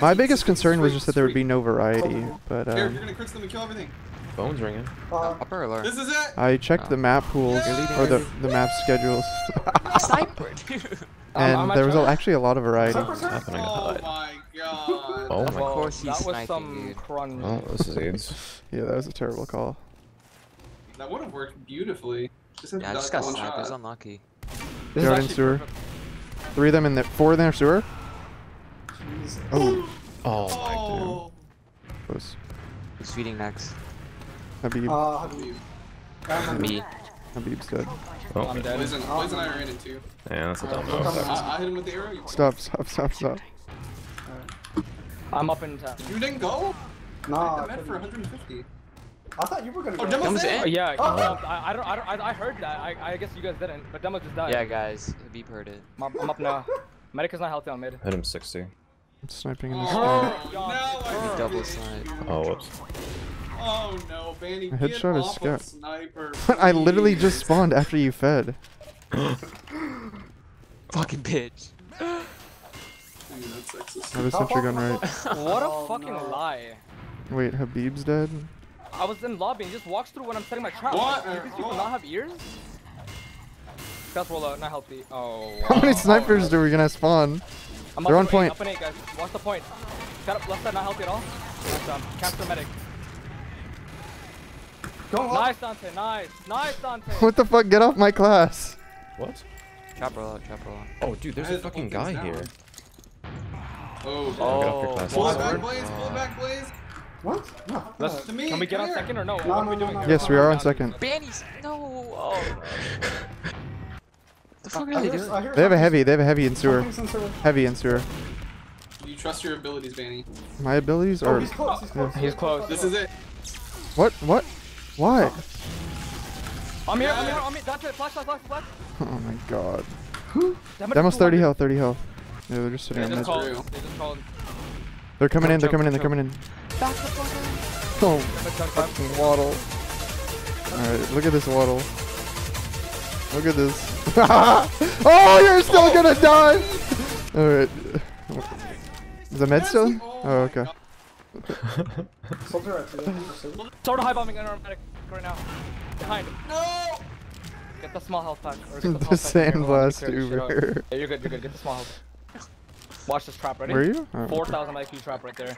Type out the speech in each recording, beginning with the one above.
My biggest concern was just that there would be no variety, but Here, you're um, gonna crit them and kill everything. Phone's ringing. Uh, Upper or lower? This is it. I checked the map pools Yeah! or the the map schedules, Sniper, dude. and I'm there was a, actually a lot of variety. Happening Oh HUD? my god. Oh Of my. course he's that was some dude. crunch. Oh, this is AIDS. Yeah, that was a terrible call. That would have worked beautifully. Just Yeah, I just got one sniped. It was unlucky. This is sewer. perfect. Three of them in there, four in their sewer. Jesus. Oh, Oh my Oh. close. Who's feeding next? Habib, Uh, how do? Um, Me. Habib's dead. Oh, I'm dead. Poison, poison I ran into. yeah, that's a dumb move. I, I hit him with the arrow. You, Stop, stop, stop, stop. I'm up in town. you didn't go? Nah, I I meant for 150. I thought you were gonna Oh, go. Demo's Demo's in. in. yeah, Oh. uh, I, I don't, I don't, I, I heard that. I, I guess you guys didn't, but Demo just died. Yeah, guys. Habib heard it. I'm, I'm up now. Medic is not healthy on mid. Hit him 60. I'm sniping in this Oh, guy. no, I Burn. Double did. snipe. Oh, whoops. Oh no, Banny, I get headshot his off scout. of sniper. I literally just spawned after you fed. Fucking bitch. Dude, that's sexist. I have a sentry gun right. What a Oh, fucking no. lie. Wait, Habib's dead? I was in lobby and just walks through when I'm setting my trap. What? Do these people not have ears? Scouts roll out, uh, not healthy. Oh. How many wow. snipers do we gonna spawn? I'm They're on to point. Eight, up in eight, guys. Watch the point. Got up left side, not healthy at all. Nice um, job. Capture medic. Nice, Dante. Nice. Nice, Dante. What the fuck? Get off my class. What? Trap roll out, trap roll out. Oh, dude, there's I a had to fucking guy things here. Oh, Oh, Get off your class. Pull it back, Blaze. Pull it back, Blaze. What? No. Let's, To me, can we get on second or no? No, what are no, we no, doing? no. Yes, we are on second. Bannies! No! Oh. the fuck are they doing? I hear They have a heavy. They have a heavy in sewer. Heavy in sewer. You trust your abilities, Banny. My abilities Oh, are. he's close. He's close. Yeah. He's close. This is it. What? What? Why? Oh. I'm here. I'm here. I'm here. Dante, flash, flash, flash, flash. Oh my god. Damn it, Demo's 30 health. 30 health. Yeah, they're just sitting They on just called. They just called. They're coming in. They're Choke, coming in. They're coming in. Back the fuck Oh, Let's jump fucking waddle. Alright, look at this waddle. Look at this. oh, you're still gonna die! Alright. Is the med Yes, still? he- Oh, okay. God. Soldier at two. Sort of high bombing in our right now. Behind. No. Get the small health pack. or get The health pack here, we'll sandblast clear this. Uber. Yeah, you're good. You're good. Get the small health. Watch this trap. Ready? Where are you? Oh, okay. 4,000 IQ trap right there.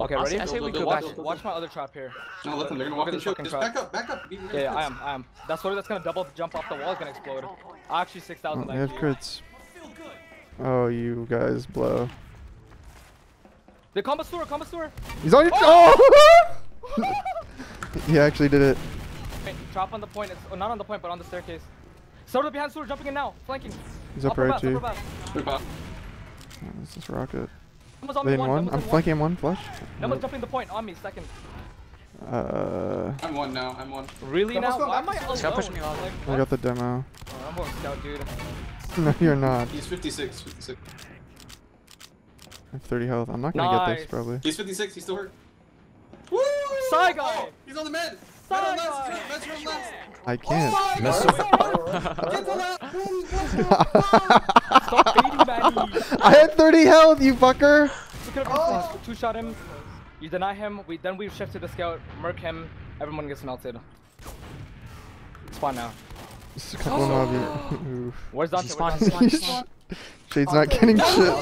Okay, ready? I say we go watch, back. watch my other trap here. No, let them. They're gonna walk at in. this Choke. Just trap. back up. Back up. Yeah, yeah, I am. I am. That's what that's gonna double jump off the wall. Is gonna explode. Actually, 6,000 Oh, have crits. Oh, you guys blow. The combat sewer, combat sewer. He's on your. Oh! oh! he actually did it. Wait, trap on the point. It's oh, not on the point, but on the staircase. Soda behind sewer, jumping in now, flanking. He's up upper right back, too. upper back. Whip up. Oh, this is rocket. Someone's on They one. one. I'm in flanking him one. Flush. No one's jumping the point on me, second. Uh, I'm one now. I'm one. Really Someone's now? going Why am back I to alone? Scout pushing me off. Like, I got the demo. Oh, I'm going scout, dude. no, you're not. He's 56. 56. I have 30 health. I'm not gonna get this probably. He's 56. He's still hurt. Woo! Side guy! Oh, he's on the med. Med Side on guy! left. Med's from left. I can't. Oh! I had 30 health, you fucker. We could have two shot him. You deny him. We then we shift to the scout, murk him. Everyone gets melted. Spawn now. Just a couple of you. Oof. Where's Dante? He's Where's spawning, Dante? he's spawning. Shade's not getting shit.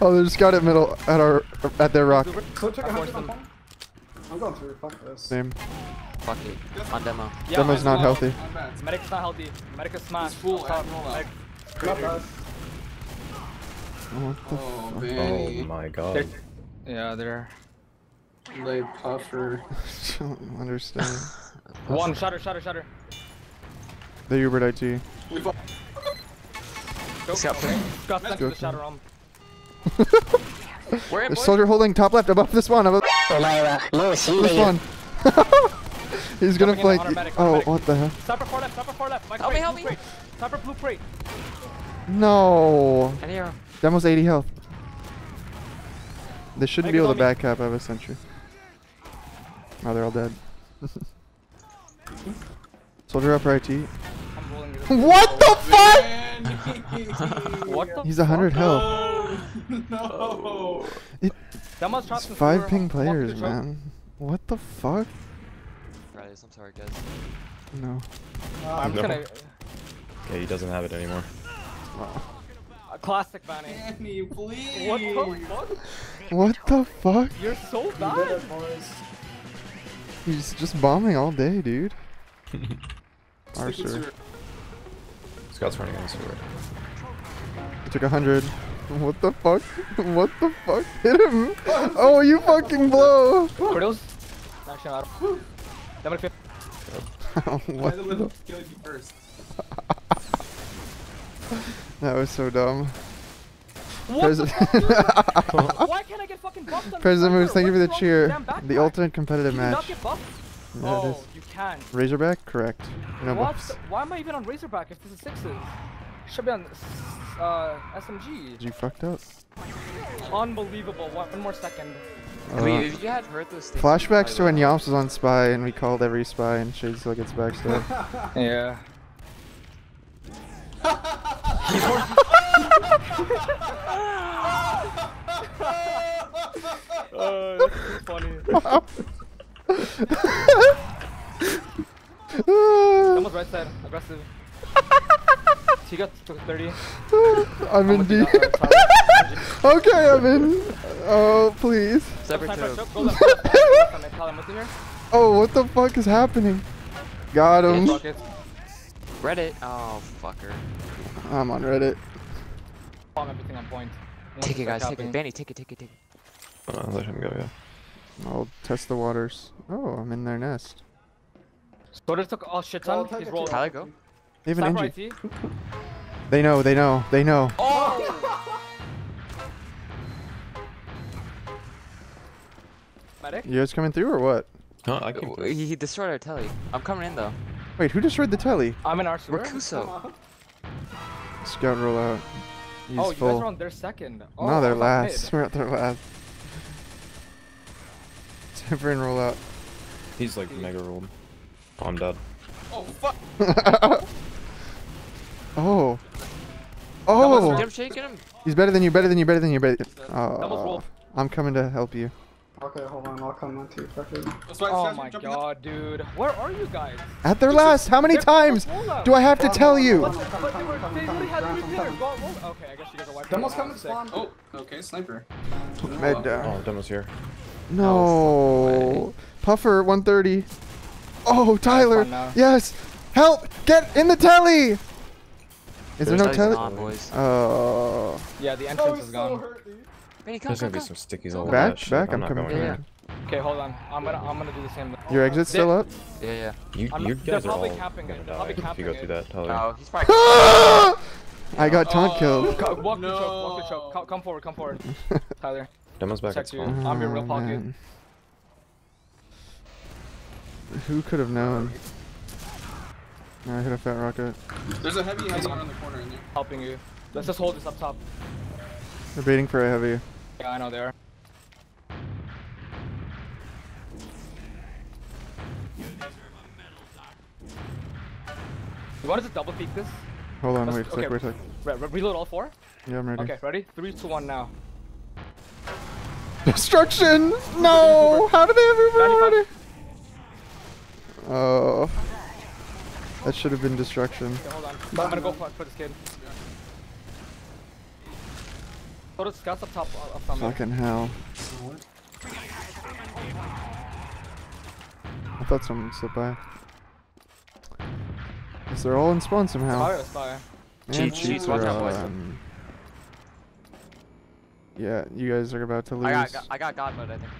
Oh, there's a scout at middle at our at their rock. So check I'm going through. Fuck this. Same. Fuck it. On demo. Yeah, Demo's not small. healthy. I'm. Medic's not healthy. Medic is smashed. He's full Up top. and roll out. Medic- What the Oh, Oh my god. They're- Yeah, they're Lay puffer. f- don't understand. one. Shutter, shutter, shutter. The Uber IT. We fought. Go. Okay. Got sent to the Go. shadow realm. There's soldier holding top left above this one. Above this one. He's gonna Jumping in flank. on our medic, Oh, medic. what the hell? Sniper far left, sniper far left. Mike Help me, crate, help blue me. crate. Sniper blue crate. No. I hear him. Demo's 80 health. They shouldn't be Make it able to back cap. I have a sentry. Oh, they're all dead. Soldier up right T. I'm rolling this. What the fuck? What the He's a hundred health. no. Oh. That must It's five ping players, man. What the fuck? Right, I'm sorry, guys. No. Uh, I'm just No. gonna. Okay, he doesn't have it anymore. A classic Vanny. Annie, please. What the fuck? What the fuck? You're so You bad. it, boys. He's just bombing all day, dude. Stick it Archer. to- Scout's running in sewer. He took a hundred. What the fuck? What the fuck? Hit him! Oh, you fucking blow! Crittles. Actually, not. That would fit. Why what the the you first? That was so dumb. What President, fuck? Why can't I get fucking buffed on President Moves, thank you for the cheer. The ultimate competitive Can you not match. Yeah, oh, you can. Razorback? Correct. No what? buffs. Why am I even on Razorback if this is sixes? Should be on uh, SMG. You fucked up. Unbelievable. One more second. I mean, Uh, if you had heard those things. flashbacks to when Yomps was on Spy and we called every spy and Shade still gets backstabbed. Yeah. uh, that's too funny. Someone's right side. Aggressive. He got 30. I'm in much D. you got, uh, okay, I'm in. Oh, please. On. Oh, what the fuck is happening? Got him. Rockets. Reddit. Oh, fucker. I'm on Reddit. Bomb everything on point. Take it, guys. Take it. Danny, take it, take it, take it. Uh, let him go, yeah. I'll test the waters. Oh, I'm in their nest. Soda took all shit Well, ton. take He's rolling. Tyler, go. They have an Sniper NG. IT. They know, they know, they know. Oh! Medic. You guys coming through or what? No, I can. Oh, He, he destroyed our telly. I'm coming in though. Wait, who destroyed the telly? I'm in our sewer. Rakuso. Scout roll out. He's Oh, you full. guys are on their second. Oh, no, they're oh, last. mid. We're at their last. Sniper and roll out. He's like mega rolled. Oh, I'm dead. Oh, fuck. oh. Get Oh! him, shake, get him. He's better than you, better than you, better than you, better. Double Oh, roll. I'm coming to help you. Okay, hold on. I'll come on to oh you. Fuck it. That's Oh my jumping up. god, dude. Where are you guys? At their last! How many times do I have to tell you? But, but they, were, they literally had three pillars. Okay, I guess you guys are wiping. Demo's out. coming to spawn. Oh, okay, sniper. Med Oh, down. Oh, Demo's here. No. Oh, Puffer 130. Oh, Tyler. Yes. Help! Get in the telly. Is there There's no Telly's telly? boys. Oh. Uh, yeah, the entrance is gone. hurt, dude. Benny, come, There's come, gonna be some stickies all over Back, that shit. back. I'm I'm coming. going Yeah. Okay, hold on. I'm gonna I'm gonna do the same. Your exit's still up. Yeah, yeah. You, I'm you not- they're guys are probably all capping gonna it. Die probably if you go capping through that, Tyler. Oh, he's probably. I got taunt Oh. killed. Co- walk the choke, walk the No. choke. Come, come forward, come forward. Tyler. Demo's back Check you. spawn. I'm your real pocket. man. Who could have known? I hit a fat rocket. There's a heavy heavy on in the corner in there. Helping you. Let's just hold this up top. They're baiting for a heavy. Yeah, I know they are. You want to double peek this? Hold on, Let's- wait a okay. wait a sec. Re- re- reload all four? Yeah, I'm ready. Okay, ready? Three, two, one, now. Destruction! No! How did they have Uber already? Oh. That should have been destruction. Okay, hold on. I'm gonna go for, for this kid. Go to scouts up top, uh, up from me. Fucking hell. I thought someone would slip by. Guess they're all in spawn somehow. Spy or spy? And Cheats, cheats, watch out, boys. um, Yeah, you guys are about to lose. I got, I got God mode, I think.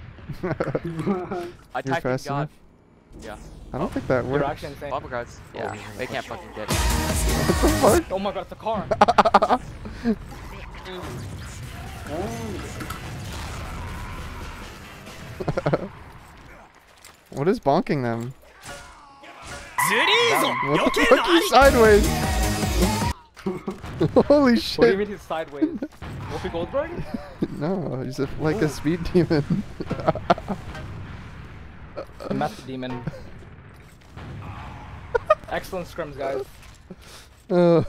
I You're typed in fast God. enough? Yeah. I don't think that You're works. actually insane. Bubble guards. Yeah. They can't fucking get it. What the fuck? Oh my god, it's a car. What is bonking them? What the fuck? He's sideways. Holy what do you shit. mean he's sideways? Wolfie Goldberg? No, he's a, like a speed demon. a meth demon. Excellent scrims, guys. Uh,